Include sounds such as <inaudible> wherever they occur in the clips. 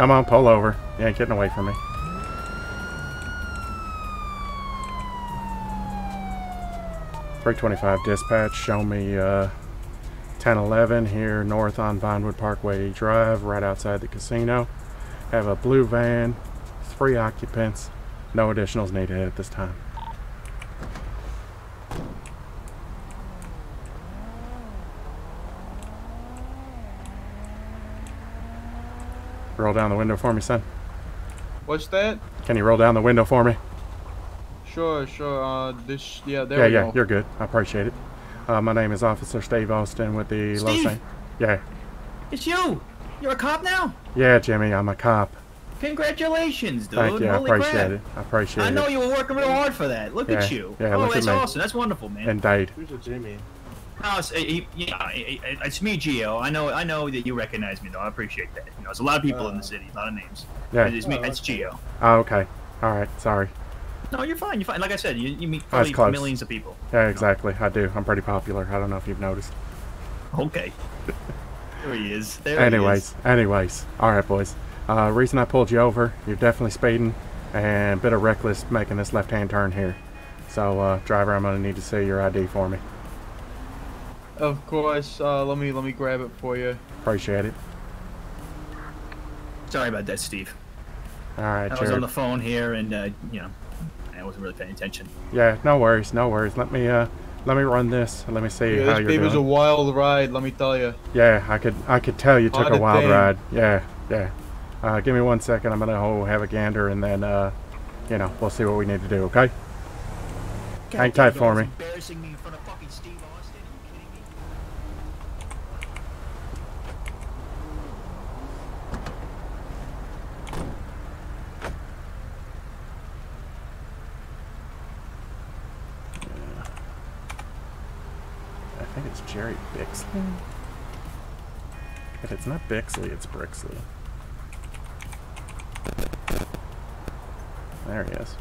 Come on, pull over. You ain't getting away from me. Three twenty-five dispatch. Show me uh, ten eleven here north on Vinewood Parkway Drive, right outside the casino. Have a blue van, three occupants. No additionals needed at this time. Roll down the window for me, son. What's that? Can you roll down the window for me? Sure, sure. Uh, this, yeah, there yeah, we yeah, go. you're good. I appreciate it. Uh, my name is Officer Steve Austin with the Los Steve? Angeles. Yeah, It's you. You're a cop now. yeah, Jimmy, I'm a cop. Congratulations, dude. Thank you. I appreciate crap. it. I appreciate it. I know it. you were working real hard for that. Look at you. yeah, oh, look at that's me. awesome. That's wonderful, man. Indeed. Who's a Jimmy? No, it's, uh, yeah, it- it- it's me, Geo. I know, I know that you recognize me, though. I appreciate that. You know, there's a lot of people in the city, a lot of names. Yeah. It's me. Oh, It's okay. Gio. Oh, okay. All right. Sorry. No, you're fine. You're fine. Like I said, you, you meet probably millions of people. Yeah, exactly. I do. I'm pretty popular. I don't know if you've noticed. Okay. there he is. There anyways, he is. anyways. All right, boys. Uh, reason I pulled you over, you're definitely speeding and a bit of reckless making this left-hand turn here. So, uh, driver, I'm gonna need to see your ID for me. Of course. Uh, let me let me grab it for you. Appreciate it. Sorry about that, Steve. All right, I was on the phone here, and uh, you know, I wasn't really paying attention. Yeah, no worries, no worries. Let me uh, let me run this. Let me see Yeah, how this you're This baby's a wild ride. Let me tell you. Yeah, I could I could tell you took Hot a a wild thing. ride. Yeah, yeah. Uh, give me one second. I'm gonna oh, have a gander and then uh, you know we'll see what we need to do. Okay. Hang tight for me. Embarrassing me in front of fucking Steve Austin. Are you kidding me? I think it's Jerry Bixley. Hmm. If it's not Bixley, it's Brixley. There he is.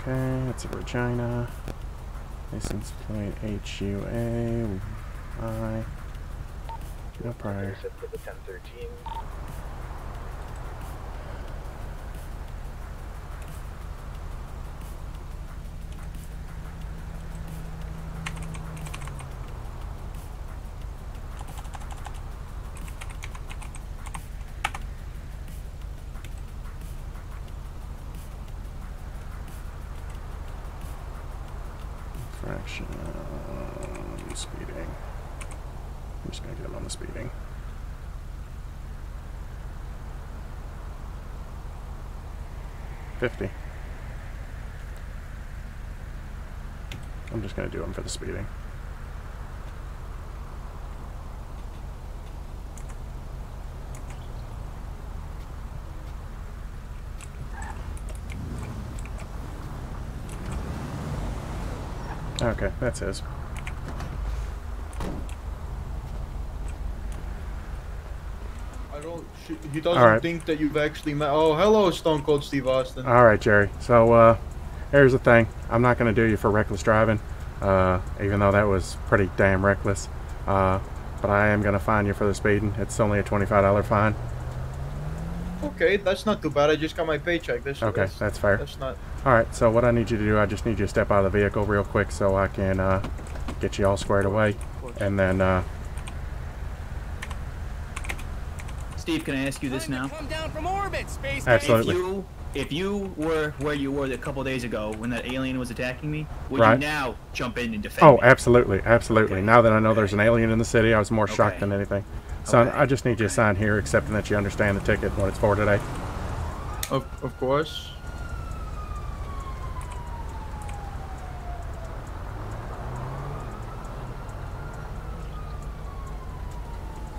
Okay, it's a Regina. License plate HUA. I. No prior. Speeding. I'm just gonna get him on the speeding. Fifty. I'm just gonna do him for the speeding. Okay, that's his. I don't. He doesn't Alright. think that you've actually met. Oh, hello, Stone Cold Steve Austin. All right, Jerry. So uh, here's the thing. I'm not going to do you for reckless driving, uh, even though that was pretty damn reckless. Uh, but I am going to fine you for the speeding. It's only a $25 fine. Okay, that's not too bad. I just got my paycheck. This. Okay, That's, that's fair. that's not. All right. So what I need you to do, I just need you to step out of the vehicle real quick so I can uh, get you all squared away, and then uh, Steve, can I ask you this now? Come down from orbit, space Absolutely. If you if you were where you were a couple days ago when that alien was attacking me, would Right. you now jump in and defend oh, me? absolutely, absolutely. Okay. Now that I know there's an alien in the city, I was more shocked Okay. than anything. Son, Okay. I just need you to sign here, accepting that you understand the ticket, what it's for today. Of of course.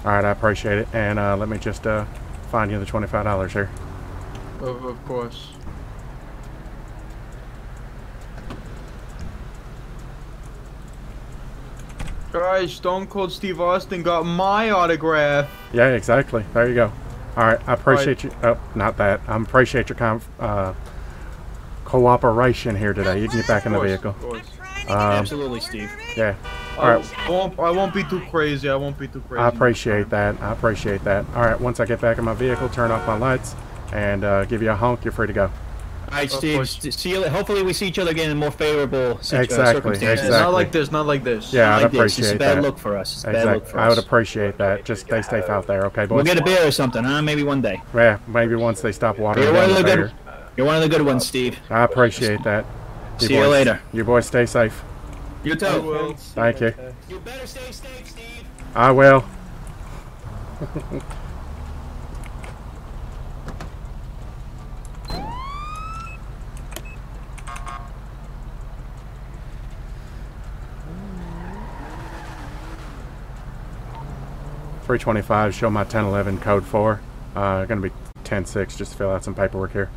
All right, I appreciate it, and uh, let me just uh, find you the twenty-five dollars here. Of of course. Guys, Stone Cold Steve Austin got my autograph. Yeah, exactly. There you go. All right, I appreciate you. Oh, not that. I appreciate your com- uh, cooperation here today. You can get back in the vehicle. of course. Um, Absolutely, Steve. Yeah. All right. I won't. I won't be too crazy. I won't be too crazy. I appreciate that. I appreciate that. All right, once I get back in my vehicle, turn off my lights, and uh, give you a honk. You're free to go. All right, Steve. See you. Hopefully, we see each other again in more favorable situ- uh, Exactly, circumstances. Exactly. Not like this. Not like this. Yeah, Not I'd like this. It's a bad that. look for us. It's a bad look for us. I would appreciate that. Just stay safe out there, okay, boys? We'll get a beer or something, huh? Maybe one day. Yeah, maybe once they stop watering You're one down of the the beer. good. You're one of the good ones, Steve. I appreciate that. See you boys- later. You boys stay safe. You too. will. Thank you. You better stay safe, Steve. I will. <laughs> Three twenty-five. Show my ten eleven code four. Uh, gonna be ten six. Just to fill out some paperwork here.